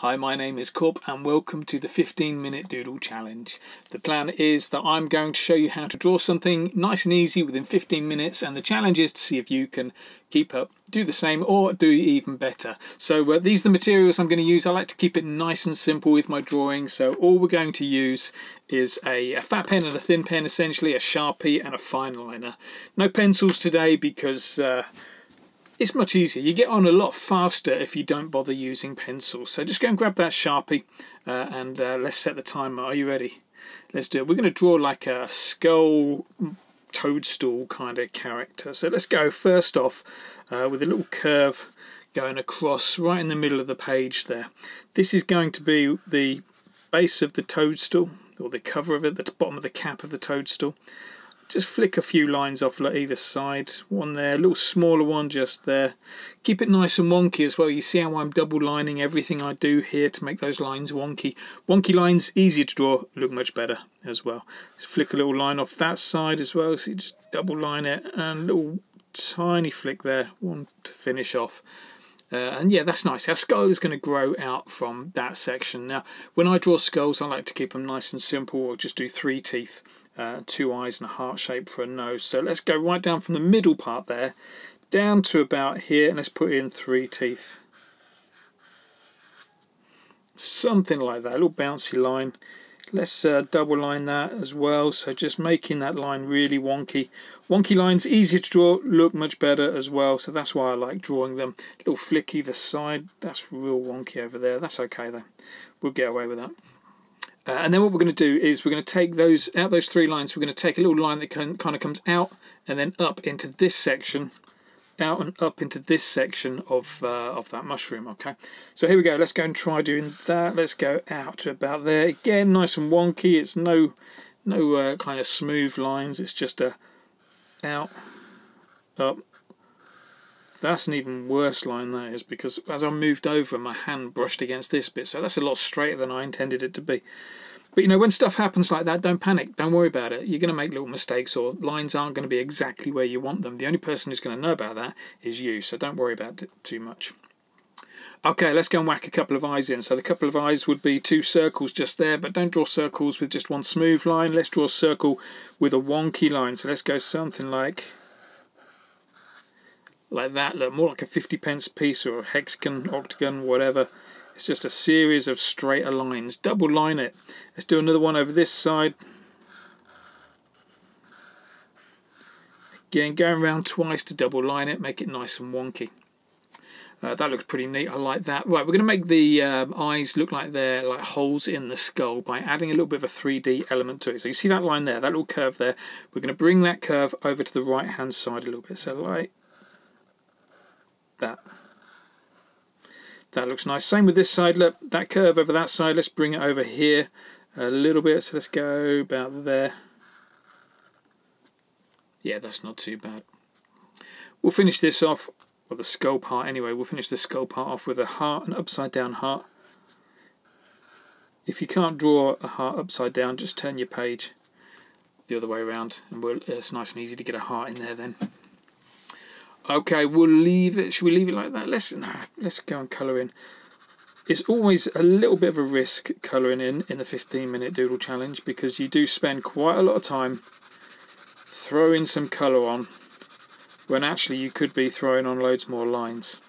Hi, my name is Korp and welcome to the 15 minute doodle challenge. The plan is that I'm going to show you how to draw something nice and easy within 15 minutes and the challenge is to see if you can keep up, do the same or do even better. So uh, these are the materials I'm going to use. I like to keep it nice and simple with my drawing. So all we're going to use is a, a fat pen and a thin pen essentially, a sharpie and a fine liner. No pencils today because uh, it's much easier. You get on a lot faster if you don't bother using pencils. So just go and grab that Sharpie uh, and uh, let's set the timer. Are you ready? Let's do it. We're going to draw like a skull toadstool kind of character. So let's go first off uh, with a little curve going across right in the middle of the page there. This is going to be the base of the toadstool or the cover of it, the bottom of the cap of the toadstool just flick a few lines off either side. One there a little smaller one just there. Keep it nice and wonky as well. You see how I'm double lining everything I do here to make those lines wonky. Wonky lines easier to draw look much better as well. Just flick a little line off that side as well. So you just double line it. And a little tiny flick there one to finish off. Uh, and yeah, that's nice. Our skull is going to grow out from that section. Now, when I draw skulls, I like to keep them nice and simple or just do three teeth uh, two eyes and a heart shape for a nose. So let's go right down from the middle part there, down to about here, and let's put in three teeth. Something like that, a little bouncy line. Let's uh, double line that as well, so just making that line really wonky. Wonky lines, easier to draw, look much better as well, so that's why I like drawing them. A little flick either side, that's real wonky over there, that's okay though. We'll get away with that. Uh, and then what we're going to do is we're going to take those out those three lines. We're going to take a little line that can, kind of comes out and then up into this section, out and up into this section of uh, of that mushroom. Okay, so here we go. Let's go and try doing that. Let's go out to about there again. Nice and wonky. It's no no uh, kind of smooth lines. It's just a out up that's an even worse line that is because as I moved over my hand brushed against this bit so that's a lot straighter than I intended it to be. But you know when stuff happens like that don't panic, don't worry about it. You're going to make little mistakes or lines aren't going to be exactly where you want them. The only person who's going to know about that is you so don't worry about it too much. Okay, let's go and whack a couple of eyes in. So the couple of eyes would be two circles just there, but don't draw circles with just one smooth line. Let's draw a circle with a wonky line. So let's go something like like that look more like a 50 pence piece or a hexagon octagon whatever it's just a series of straighter lines double line it let's do another one over this side again going around twice to double line it make it nice and wonky uh, that looks pretty neat. I like that. Right, we're going to make the um, eyes look like they're like holes in the skull by adding a little bit of a 3D element to it. So you see that line there, that little curve there. We're going to bring that curve over to the right hand side a little bit. So like that. That looks nice. Same with this side. Look, that curve over that side. Let's bring it over here a little bit. So let's go about there. Yeah, that's not too bad. We'll finish this off, or the skull part anyway. We'll finish the skull part off with a heart, an upside down heart. If you can't draw a heart upside down, just turn your page the other way around and we'll, it's nice and easy to get a heart in there then. Okay, we'll leave it. Should we leave it like that? Let's let's go and colour in. It's always a little bit of a risk colouring in in the 15 minute doodle challenge because you do spend quite a lot of time throwing some colour on when actually you could be throwing on loads more lines.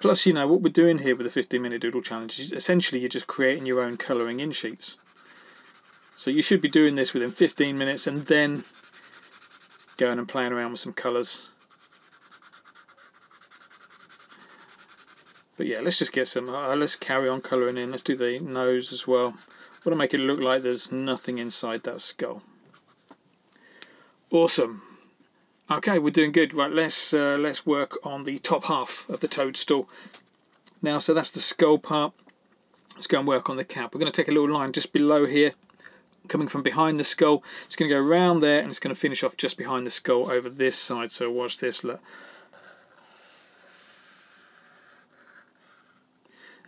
Plus, you know, what we're doing here with the 15 minute doodle challenge is essentially you're just creating your own colouring in sheets. So you should be doing this within 15 minutes and then going and playing around with some colours. But yeah, let's just get some, uh, let's carry on colouring in. Let's do the nose as well. I want to make it look like there's nothing inside that skull. Awesome. Okay, we're doing good. Right, let's uh, let's work on the top half of the toadstool. Now, so that's the skull part. Let's go and work on the cap. We're going to take a little line just below here coming from behind the skull. It's going to go around there and it's going to finish off just behind the skull over this side. So watch this. Look.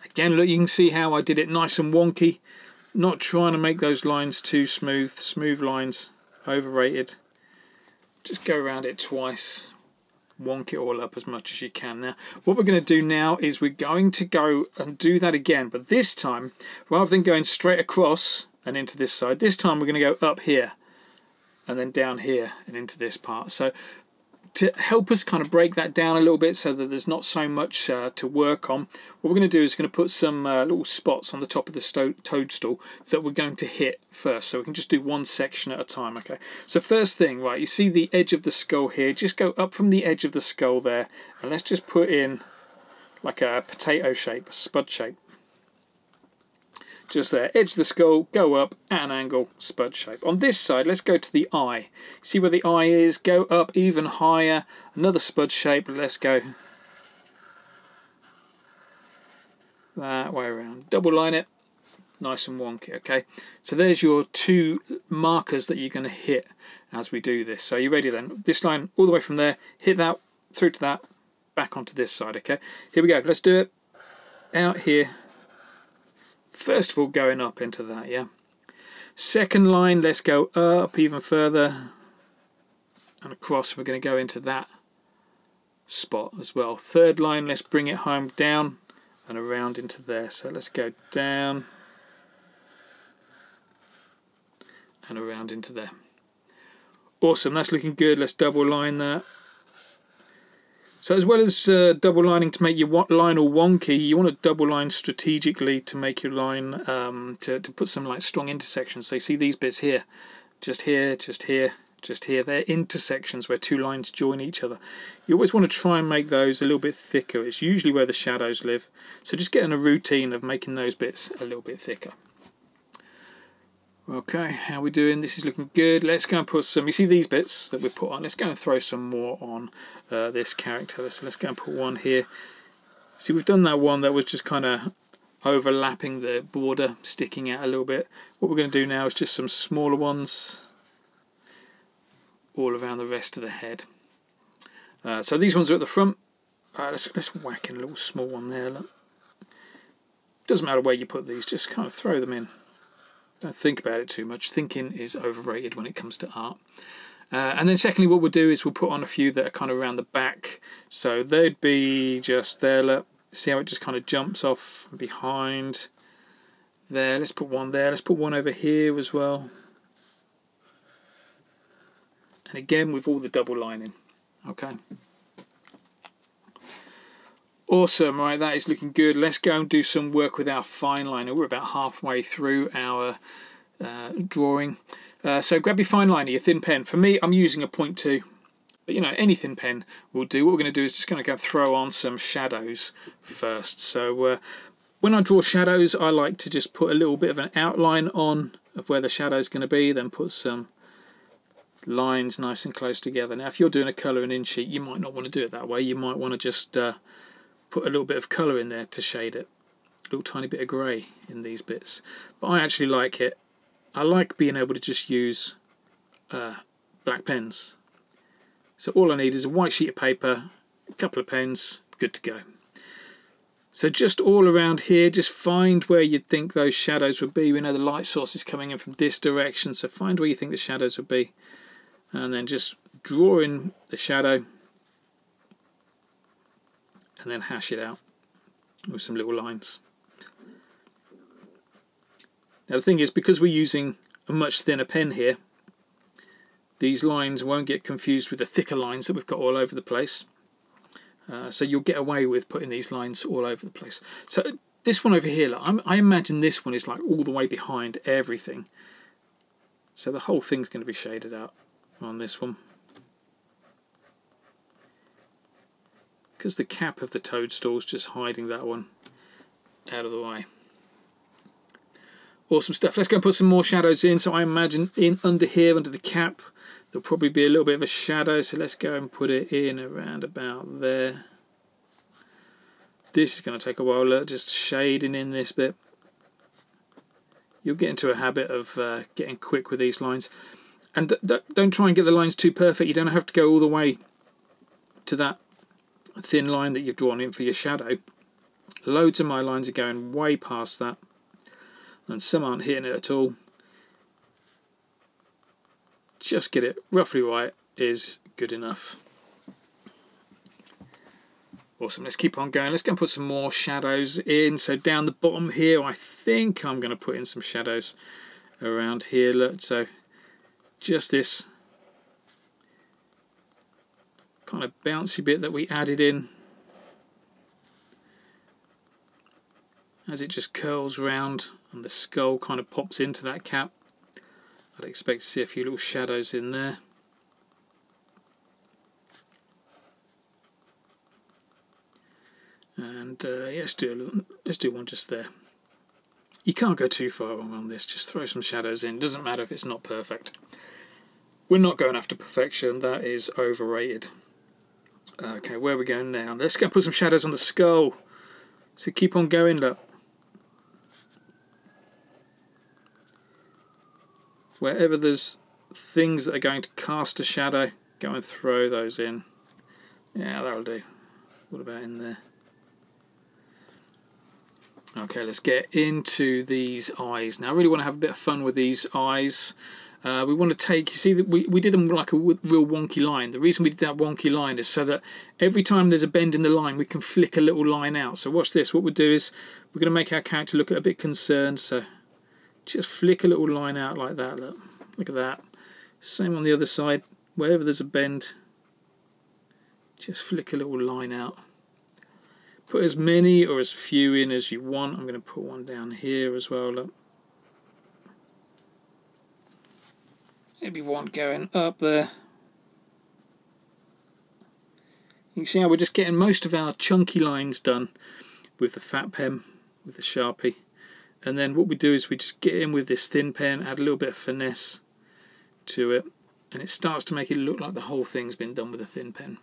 Again, look, you can see how I did it nice and wonky. Not trying to make those lines too smooth. Smooth lines, overrated. Just go around it twice. wonk it all up as much as you can. Now, what we're going to do now is we're going to go and do that again, but this time, rather than going straight across and into this side, this time we're going to go up here and then down here and into this part. So to help us kind of break that down a little bit so that there's not so much uh, to work on, what we're going to do is going to put some uh, little spots on the top of the toadstool that we're going to hit first. So we can just do one section at a time, okay? So first thing, right, you see the edge of the skull here. Just go up from the edge of the skull there and let's just put in like a potato shape, a spud shape just there. Edge the skull, go up at an angle, spud shape. On this side, let's go to the eye. See where the eye is? Go up even higher. Another spud shape. Let's go that way around. Double line it. Nice and wonky, okay? So there's your two markers that you're going to hit as we do this. So you ready then? This line all the way from there, hit that, through to that, back onto this side, okay? Here we go. Let's do it. Out here, First of all, going up into that, yeah. Second line, let's go up even further and across. We're going to go into that spot as well. Third line, let's bring it home down and around into there. So let's go down and around into there. Awesome, that's looking good. Let's double line that. So as well as uh, double lining to make your line all wonky, you want to double line strategically to make your line, um, to, to put some like strong intersections. So you see these bits here, just here, just here, just here. They're intersections where two lines join each other. You always want to try and make those a little bit thicker. It's usually where the shadows live. So just get in a routine of making those bits a little bit thicker. Okay, how we doing? This is looking good. Let's go and put some, you see these bits that we put on? Let's go and throw some more on uh, this character. So let's go and put one here. See, we've done that one that was just kind of overlapping the border, sticking out a little bit. What we're going to do now is just some smaller ones all around the rest of the head. Uh, so these ones are at the front. Uh, let's, let's whack in a little small one there. Look. Doesn't matter where you put these, just kind of throw them in. Don't think about it too much. Thinking is overrated when it comes to art. Uh, and then secondly, what we'll do is we'll put on a few that are kind of around the back. So they'd be just there. Look, see how it just kind of jumps off behind there. Let's put one there. Let's put one over here as well. And again with all the double lining. Okay. Awesome, right, that is looking good. Let's go and do some work with our fine liner. We're about halfway through our uh, drawing. Uh, so grab your fine liner, your thin pen. For me, I'm using a 0.2, but you know, any thin pen will do. What we're going to do is just going to go throw on some shadows first. So uh, when I draw shadows, I like to just put a little bit of an outline on of where the shadow is going to be, then put some lines nice and close together. Now, if you're doing a colour and in sheet, you might not want to do it that way. You might want to just uh, put a little bit of colour in there to shade it. A little tiny bit of grey in these bits. But I actually like it. I like being able to just use uh, black pens. So all I need is a white sheet of paper, a couple of pens, good to go. So just all around here, just find where you'd think those shadows would be. We know the light source is coming in from this direction, so find where you think the shadows would be. And then just draw in the shadow and then hash it out with some little lines. Now the thing is, because we're using a much thinner pen here, these lines won't get confused with the thicker lines that we've got all over the place. Uh, so you'll get away with putting these lines all over the place. So this one over here, like, I imagine this one is like all the way behind everything. So the whole thing's going to be shaded out on this one. Because the cap of the toadstool is just hiding that one out of the way. Awesome stuff. Let's go put some more shadows in. So I imagine in under here, under the cap, there'll probably be a little bit of a shadow. So let's go and put it in around about there. This is going to take a while. Look, just shading in this bit. You'll get into a habit of uh, getting quick with these lines. And don't try and get the lines too perfect. You don't have to go all the way to that thin line that you've drawn in for your shadow. Loads of my lines are going way past that and some aren't hitting it at all. Just get it roughly right is good enough. Awesome, let's keep on going. Let's go and put some more shadows in. So down the bottom here, I think I'm going to put in some shadows around here. Look, so just this kind of bouncy bit that we added in as it just curls round and the skull kind of pops into that cap. I'd expect to see a few little shadows in there. And uh, yeah, let's do let's do one just there. You can't go too far wrong on this. Just throw some shadows in. Doesn't matter if it's not perfect. We're not going after perfection. That is overrated. Okay, where are we going now? Let's go and put some shadows on the skull. So keep on going, look. Wherever there's things that are going to cast a shadow, go and throw those in. Yeah, that'll do. What about in there? Okay, let's get into these eyes. Now, I really want to have a bit of fun with these eyes. Uh, we want to take, you see, we, we did them like a real wonky line. The reason we did that wonky line is so that every time there's a bend in the line, we can flick a little line out. So watch this. What we'll do is we're going to make our character look a bit concerned. So just flick a little line out like that. Look, look at that. Same on the other side. Wherever there's a bend, just flick a little line out. Put as many or as few in as you want. I'm going to put one down here as well. Look. Maybe one going up there. You can see how we're just getting most of our chunky lines done with the fat pen, with the Sharpie. And then what we do is we just get in with this thin pen, add a little bit of finesse to it, and it starts to make it look like the whole thing's been done with a thin pen.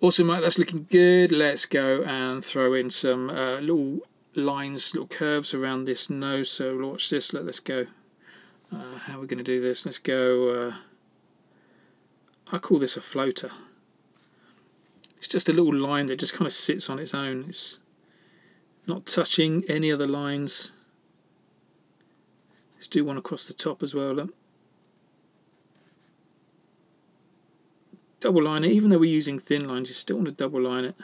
Awesome, right, that's looking good. Let's go and throw in some uh, little lines, little curves around this nose. So watch this, let us go. Uh, how are we going to do this? Let's go, uh, I call this a floater. It's just a little line that just kind of sits on its own. It's not touching any other lines. Let's do one across the top as well. Look. double line it, even though we're using thin lines, you still want to double line it.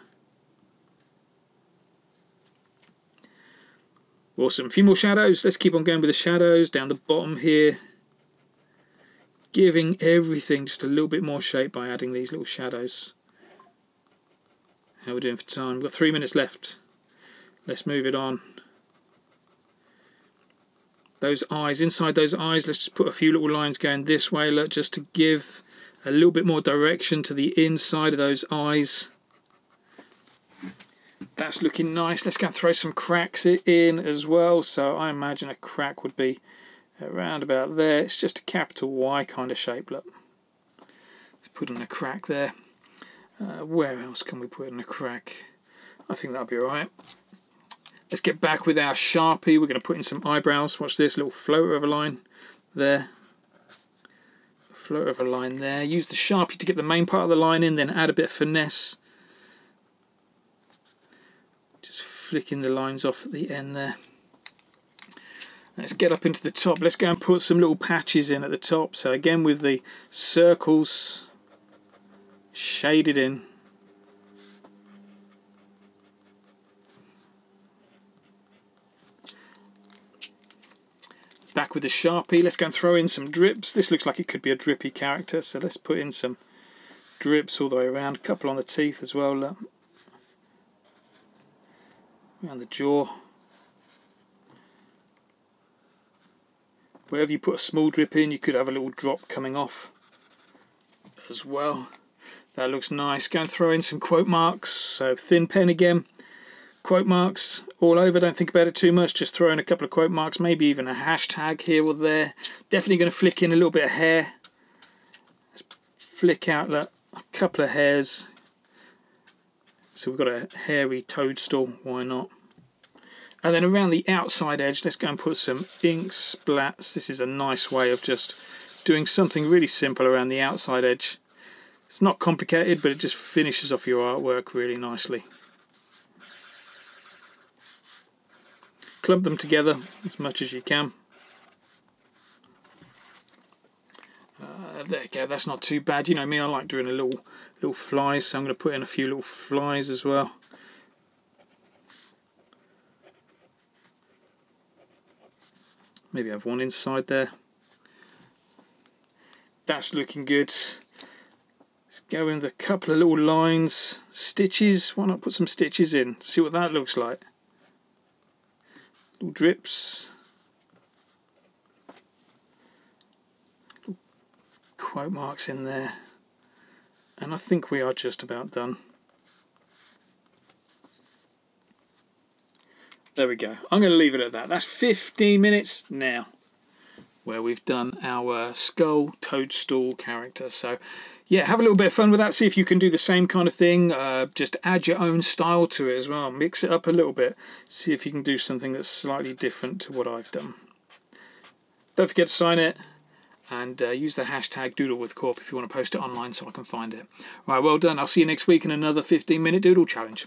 Awesome. A few more shadows. Let's keep on going with the shadows down the bottom here. Giving everything just a little bit more shape by adding these little shadows. How are we doing for time? We've got three minutes left. Let's move it on. Those eyes, inside those eyes, let's just put a few little lines going this way, look, just to give a little bit more direction to the inside of those eyes. That's looking nice. Let's go and throw some cracks in as well. So I imagine a crack would be around about there. It's just a capital Y kind of shape. Look. Let's put in a crack there. Uh, where else can we put in a crack? I think that'll be alright. Let's get back with our Sharpie. We're going to put in some eyebrows. Watch this little floater of a line there float of a line there. Use the Sharpie to get the main part of the line in, then add a bit of finesse. Just flicking the lines off at the end there. Let's get up into the top. Let's go and put some little patches in at the top. So again with the circles shaded in. Back with the Sharpie, let's go and throw in some drips. This looks like it could be a drippy character, so let's put in some drips all the way around. A couple on the teeth as well. Look. Around the jaw. Wherever you put a small drip in, you could have a little drop coming off as well. That looks nice. Go and throw in some quote marks. So thin pen again quote marks all over. Don't think about it too much. Just throw in a couple of quote marks, maybe even a hashtag here or there. Definitely going to flick in a little bit of hair. Let's flick out a couple of hairs. So we've got a hairy toadstool. Why not? And then around the outside edge, let's go and put some ink splats. This is a nice way of just doing something really simple around the outside edge. It's not complicated, but it just finishes off your artwork really nicely. clump them together as much as you can. Uh, there you go. That's not too bad. You know me, I like doing a little little flies, so I'm going to put in a few little flies as well. Maybe have one inside there. That's looking good. Let's go in with a couple of little lines, stitches. Why not put some stitches in? See what that looks like. Little drips. Little quote marks in there. And I think we are just about done. There we go. I'm going to leave it at that. That's 15 minutes now where we've done our skull toadstool character. So yeah, have a little bit of fun with that. See if you can do the same kind of thing. Uh, just add your own style to it as well. Mix it up a little bit. See if you can do something that's slightly different to what I've done. Don't forget to sign it and uh, use the hashtag DoodleWithKorp if you want to post it online so I can find it. Right, well done. I'll see you next week in another 15 minute Doodle Challenge.